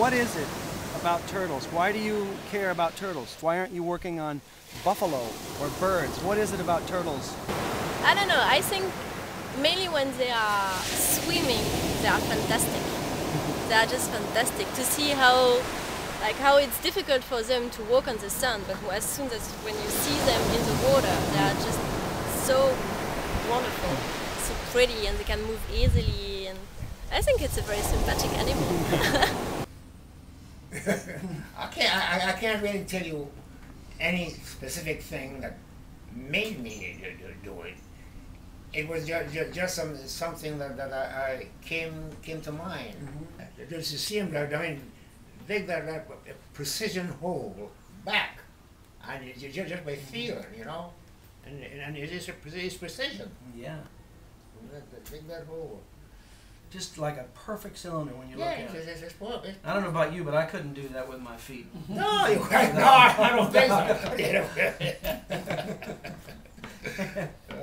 what is it about turtles? Why do you care about turtles? Why aren't you working on buffalo or birds? What is it about turtles? I don't know. I think mainly when they are swimming, they are fantastic. they are just fantastic to see how like how it's difficult for them to walk on the sand, but as soon as when you see them in the water, they are just so wonderful, so pretty, and they can move easily. And I think it's a very sympathetic animal. I can't. I, I can't really tell you any specific thing that made me do, do it. It was just, just, just some, something that, that I, I came came to mind. Mm-hmm. Just to see him, I mean, dig that, that precision hole back, and you, just, just by feeling, you know, and and it is it's precision. Yeah. Dig that hole just like a perfect cylinder when you yeah, look at it. It's, it's, well, it's I don't know about you, but I couldn't do that with my feet. no, you can't. No, I don't think so.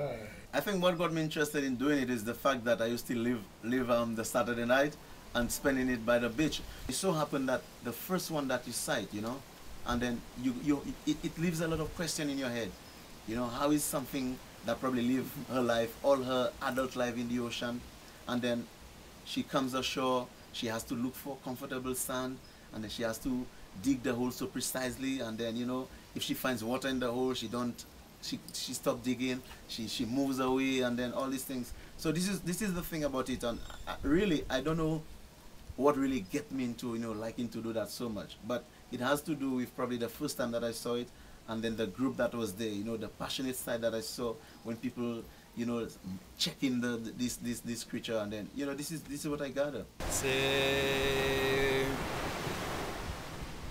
I think what got me interested in doing it is the fact that I used to live live um, the Saturday night and spending it by the beach. It so happened that the first one that you cite, you know, and then you, you it, it leaves a lot of question in your head. You know, how is something that probably lived her life, all her adult life in the ocean, and then she comes ashore, she has to look for comfortable sand, and then she has to dig the hole so precisely, and then, you know, if she finds water in the hole, she don't, she, she stop digging, she, she moves away, and then all these things. So this is, this is the thing about it, and I, really, I don't know what really get me into, you know, liking to do that so much, but it has to do with probably the first time that I saw it, and then the group that was there, you know, the passionate side that I saw when people you know, checking the, this, this, this creature and then, you know, this is, this is what I gather. C'est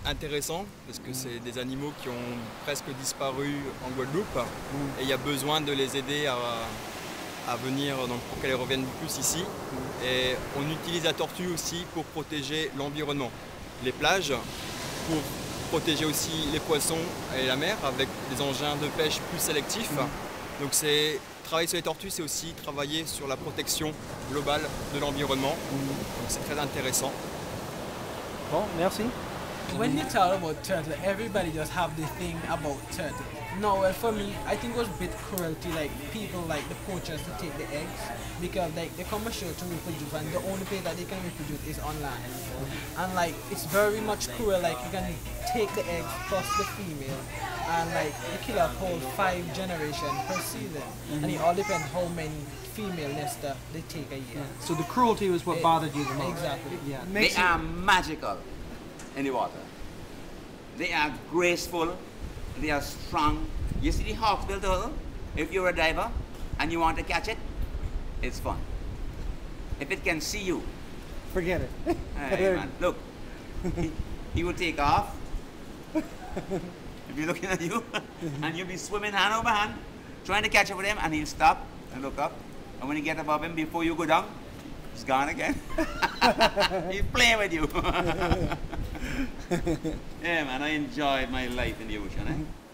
intéressant parce que c'est des animaux qui ont presque disparu en Guadeloupe et il y a besoin de les aider à, à venir donc pour qu'elles reviennent plus ici. Et on utilise la tortue aussi pour protéger l'environnement, les plages, pour protéger aussi les poissons et la mer avec des engins de pêche plus sélectifs. Donc c'est travailler sur les tortues, c'est aussi travailler sur la protection globale de l'environnement. C'est très intéressant. Bon, merci. When you talk about turtle, everybody just have the thing about turtle. No, well for me, I think it was a bit cruelty, like people like the poachers to take the eggs because like they come ashore to reproduce and the only place that they can reproduce is on land. And like it's very much cruel, like you can take the eggs plus the female and like the killer hold five generation per season. Mm -hmm. And it all depends how many female nester they take a year. So the cruelty was what it, bothered you the most. Exactly. Yeah. They are magical in the water. They are graceful they are strong. You see the hawksbill turtle? If you're a diver and you want to catch it, it's fun. If it can see you, forget it. hey, man, look, he, he will take off. if you're looking at you, and you'll be swimming hand over hand, trying to catch up with him, and he'll stop and look up. And when you get above him, before you go down, he's gone again. he's playing with you. Yeah, man, I enjoyed my life in the ocean. Eh?